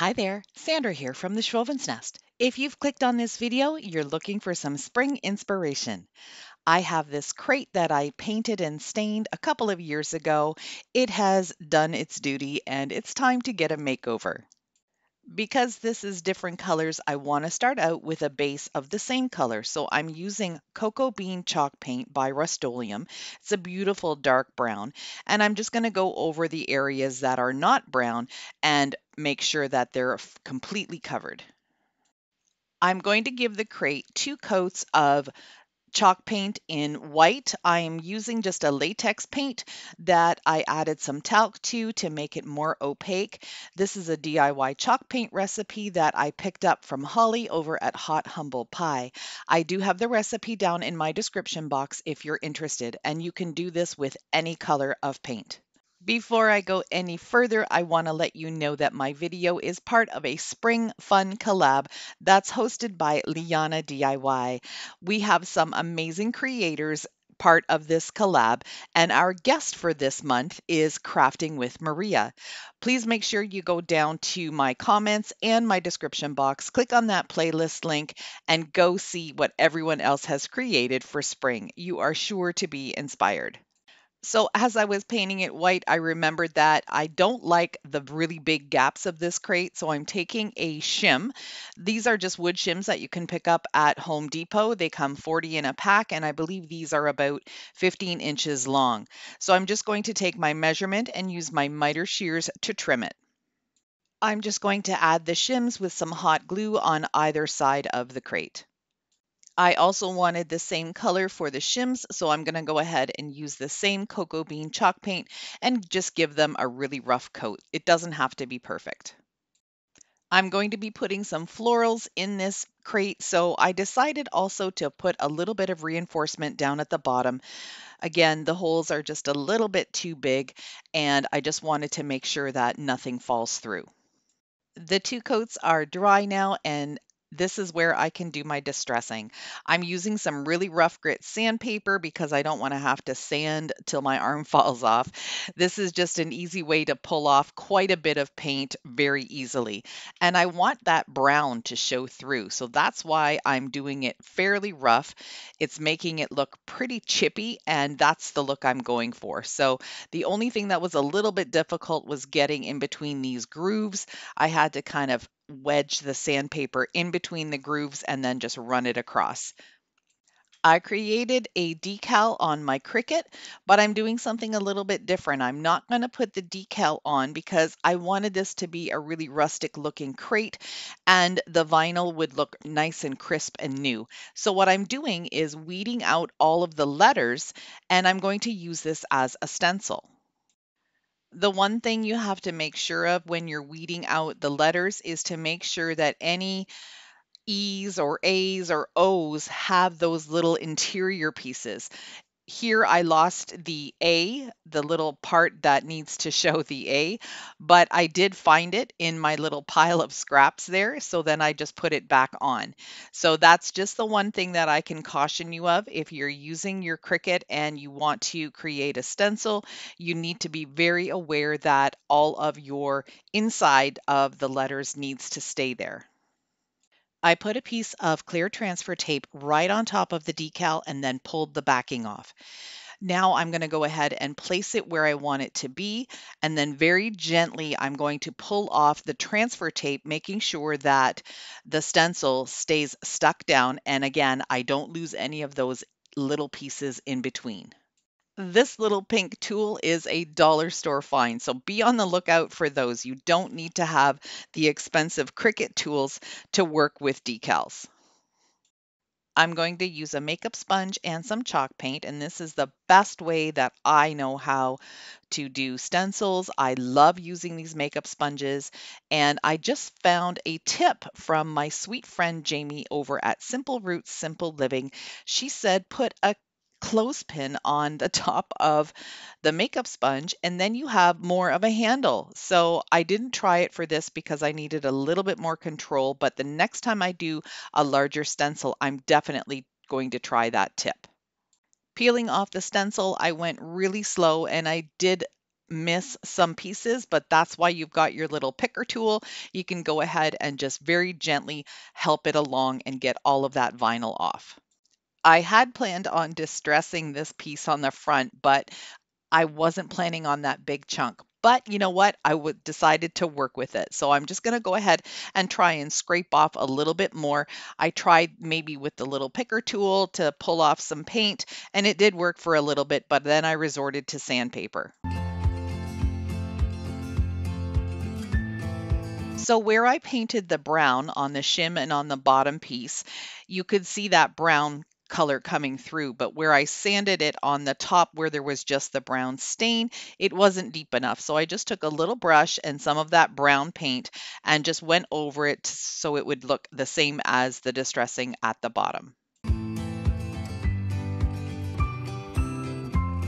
Hi there, Sandra here from the Schwowin's Nest. If you've clicked on this video, you're looking for some spring inspiration. I have this crate that I painted and stained a couple of years ago. It has done its duty and it's time to get a makeover. Because this is different colors, I want to start out with a base of the same color. So I'm using Cocoa Bean Chalk Paint by Rust-Oleum. It's a beautiful dark brown. And I'm just going to go over the areas that are not brown and make sure that they're completely covered. I'm going to give the crate two coats of chalk paint in white. I am using just a latex paint that I added some talc to to make it more opaque. This is a DIY chalk paint recipe that I picked up from Holly over at Hot Humble Pie. I do have the recipe down in my description box if you're interested, and you can do this with any color of paint. Before I go any further, I want to let you know that my video is part of a spring fun collab that's hosted by Liyana DIY. We have some amazing creators part of this collab, and our guest for this month is Crafting with Maria. Please make sure you go down to my comments and my description box, click on that playlist link, and go see what everyone else has created for spring. You are sure to be inspired. So as I was painting it white, I remembered that I don't like the really big gaps of this crate. So I'm taking a shim. These are just wood shims that you can pick up at Home Depot. They come 40 in a pack, and I believe these are about 15 inches long. So I'm just going to take my measurement and use my miter shears to trim it. I'm just going to add the shims with some hot glue on either side of the crate. I also wanted the same color for the shims, so I'm going to go ahead and use the same cocoa bean chalk paint and just give them a really rough coat. It doesn't have to be perfect. I'm going to be putting some florals in this crate, so I decided also to put a little bit of reinforcement down at the bottom. Again, the holes are just a little bit too big, and I just wanted to make sure that nothing falls through. The two coats are dry now, and this is where I can do my distressing. I'm using some really rough grit sandpaper because I don't want to have to sand till my arm falls off. This is just an easy way to pull off quite a bit of paint very easily. And I want that brown to show through. So that's why I'm doing it fairly rough. It's making it look pretty chippy and that's the look I'm going for. So the only thing that was a little bit difficult was getting in between these grooves. I had to kind of wedge the sandpaper in between the grooves and then just run it across. I created a decal on my Cricut, but I'm doing something a little bit different. I'm not going to put the decal on because I wanted this to be a really rustic looking crate and the vinyl would look nice and crisp and new. So what I'm doing is weeding out all of the letters and I'm going to use this as a stencil. The one thing you have to make sure of when you're weeding out the letters is to make sure that any E's or A's or O's have those little interior pieces here I lost the A, the little part that needs to show the A, but I did find it in my little pile of scraps there. So then I just put it back on. So that's just the one thing that I can caution you of. If you're using your Cricut and you want to create a stencil, you need to be very aware that all of your inside of the letters needs to stay there. I put a piece of clear transfer tape right on top of the decal and then pulled the backing off. Now I'm going to go ahead and place it where I want it to be. And then very gently, I'm going to pull off the transfer tape, making sure that the stencil stays stuck down. And again, I don't lose any of those little pieces in between. This little pink tool is a dollar store find, so be on the lookout for those. You don't need to have the expensive Cricut tools to work with decals. I'm going to use a makeup sponge and some chalk paint, and this is the best way that I know how to do stencils. I love using these makeup sponges, and I just found a tip from my sweet friend Jamie over at Simple Roots Simple Living. She said put a clothespin on the top of the makeup sponge and then you have more of a handle. So I didn't try it for this because I needed a little bit more control, but the next time I do a larger stencil, I'm definitely going to try that tip. Peeling off the stencil, I went really slow and I did miss some pieces, but that's why you've got your little picker tool. You can go ahead and just very gently help it along and get all of that vinyl off. I had planned on distressing this piece on the front, but I wasn't planning on that big chunk. But you know what? I decided to work with it. So I'm just going to go ahead and try and scrape off a little bit more. I tried maybe with the little picker tool to pull off some paint and it did work for a little bit, but then I resorted to sandpaper. So where I painted the brown on the shim and on the bottom piece, you could see that brown color coming through, but where I sanded it on the top where there was just the brown stain, it wasn't deep enough. So I just took a little brush and some of that brown paint and just went over it so it would look the same as the distressing at the bottom.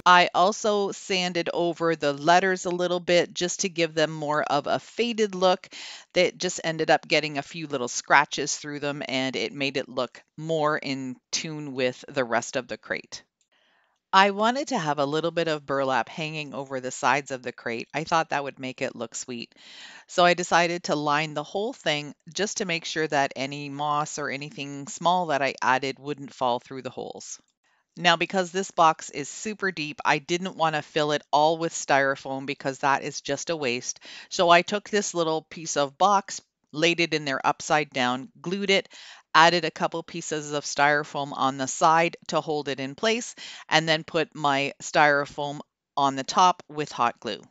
I also sanded over the letters a little bit just to give them more of a faded look that just ended up getting a few little scratches through them and it made it look more in tune with the rest of the crate. I wanted to have a little bit of burlap hanging over the sides of the crate. I thought that would make it look sweet. So I decided to line the whole thing just to make sure that any moss or anything small that I added wouldn't fall through the holes. Now, because this box is super deep, I didn't want to fill it all with styrofoam because that is just a waste. So I took this little piece of box, laid it in there upside down, glued it, added a couple pieces of styrofoam on the side to hold it in place, and then put my styrofoam on the top with hot glue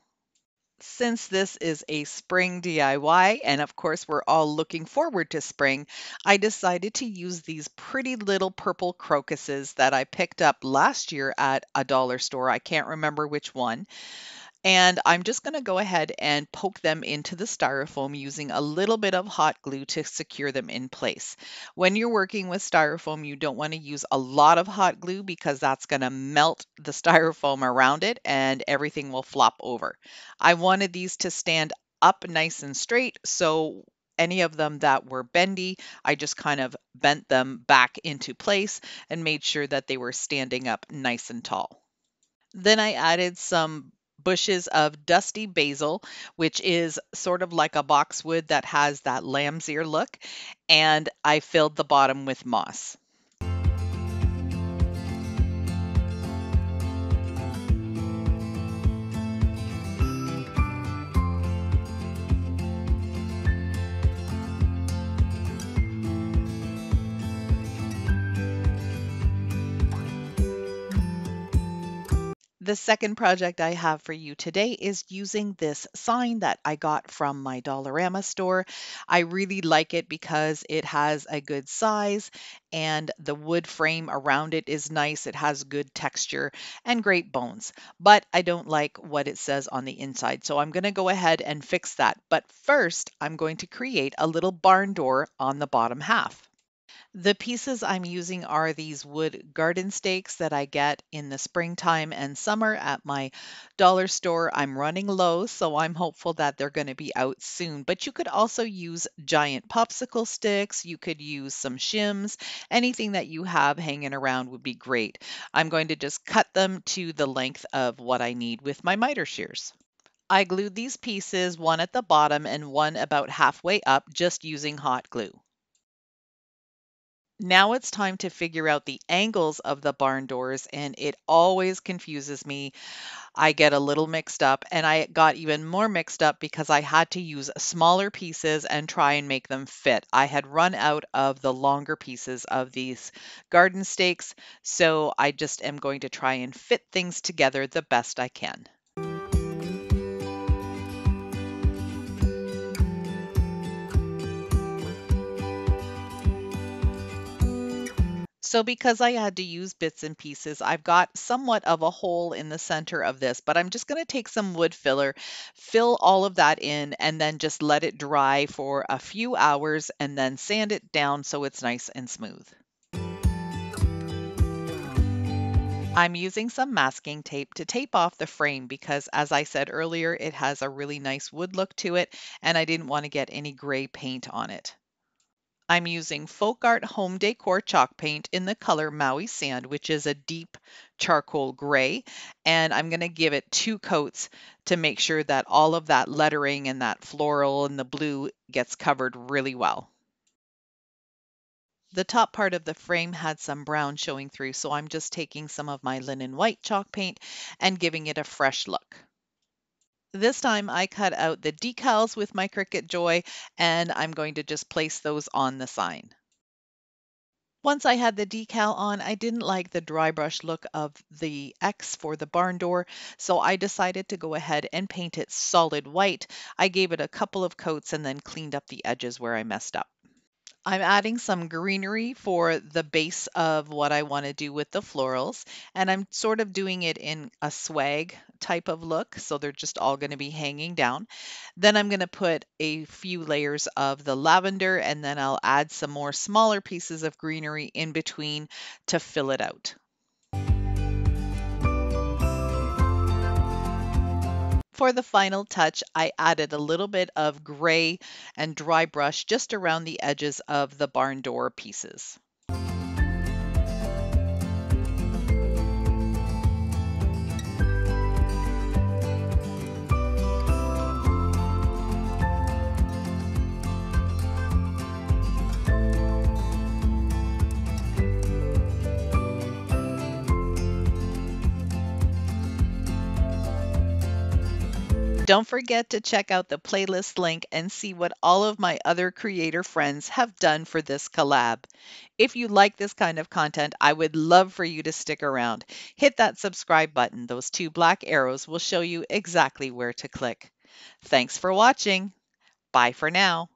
since this is a spring DIY, and of course we're all looking forward to spring, I decided to use these pretty little purple crocuses that I picked up last year at a dollar store. I can't remember which one. And I'm just going to go ahead and poke them into the styrofoam using a little bit of hot glue to secure them in place. When you're working with styrofoam, you don't want to use a lot of hot glue because that's going to melt the styrofoam around it and everything will flop over. I wanted these to stand up nice and straight, so any of them that were bendy, I just kind of bent them back into place and made sure that they were standing up nice and tall. Then I added some bushes of dusty basil, which is sort of like a boxwood that has that lamb's ear look, and I filled the bottom with moss. The second project I have for you today is using this sign that I got from my Dollarama store. I really like it because it has a good size and the wood frame around it is nice. It has good texture and great bones, but I don't like what it says on the inside. So I'm going to go ahead and fix that. But first, I'm going to create a little barn door on the bottom half. The pieces I'm using are these wood garden stakes that I get in the springtime and summer at my dollar store. I'm running low, so I'm hopeful that they're going to be out soon. But you could also use giant popsicle sticks. You could use some shims. Anything that you have hanging around would be great. I'm going to just cut them to the length of what I need with my miter shears. I glued these pieces, one at the bottom and one about halfway up, just using hot glue. Now it's time to figure out the angles of the barn doors, and it always confuses me. I get a little mixed up, and I got even more mixed up because I had to use smaller pieces and try and make them fit. I had run out of the longer pieces of these garden stakes, so I just am going to try and fit things together the best I can. So because I had to use bits and pieces, I've got somewhat of a hole in the center of this, but I'm just going to take some wood filler, fill all of that in, and then just let it dry for a few hours and then sand it down so it's nice and smooth. I'm using some masking tape to tape off the frame because as I said earlier, it has a really nice wood look to it and I didn't want to get any gray paint on it. I'm using Folk Art Home Decor chalk paint in the color Maui Sand, which is a deep charcoal gray. And I'm going to give it two coats to make sure that all of that lettering and that floral and the blue gets covered really well. The top part of the frame had some brown showing through, so I'm just taking some of my linen white chalk paint and giving it a fresh look. This time I cut out the decals with my Cricut Joy and I'm going to just place those on the sign. Once I had the decal on, I didn't like the dry brush look of the X for the barn door, so I decided to go ahead and paint it solid white. I gave it a couple of coats and then cleaned up the edges where I messed up. I'm adding some greenery for the base of what I want to do with the florals, and I'm sort of doing it in a swag type of look, so they're just all going to be hanging down. Then I'm going to put a few layers of the lavender, and then I'll add some more smaller pieces of greenery in between to fill it out. For the final touch, I added a little bit of gray and dry brush just around the edges of the barn door pieces. Don't forget to check out the playlist link and see what all of my other creator friends have done for this collab. If you like this kind of content, I would love for you to stick around. Hit that subscribe button. Those two black arrows will show you exactly where to click. Thanks for watching. Bye for now.